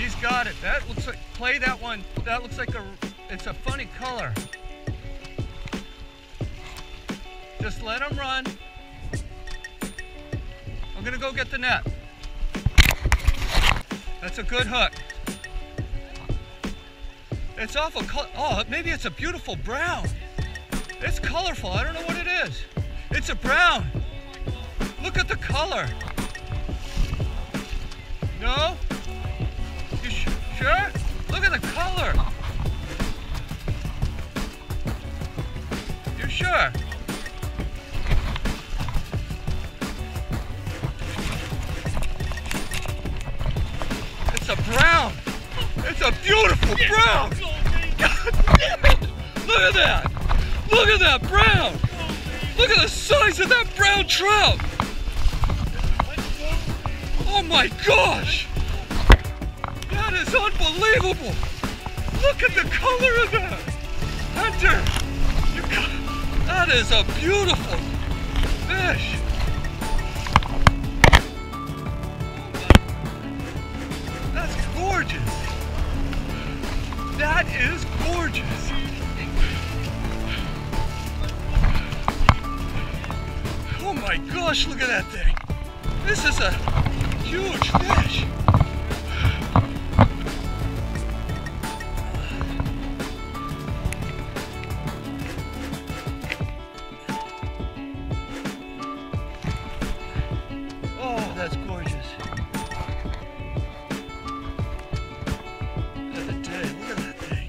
He's got it. That looks like, play that one. That looks like a, it's a funny color. Just let him run. I'm gonna go get the net. That's a good hook. It's awful color. Oh, maybe it's a beautiful brown. It's colorful. I don't know what it is. It's a brown. Look at the color. Sure? It's a brown. It's a beautiful brown. God damn it. Look at that. Look at that brown. Look at the size of that brown trout. Oh my gosh. That is unbelievable. Look at the color of that. That is a beautiful fish. That's gorgeous. That is gorgeous. Oh my gosh, look at that thing. This is a huge that's gorgeous. Look at that thing.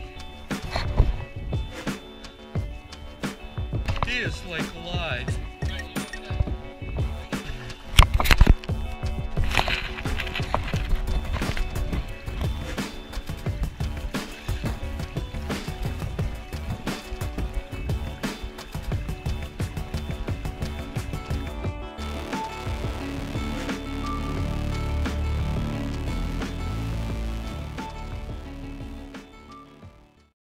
He is like alive.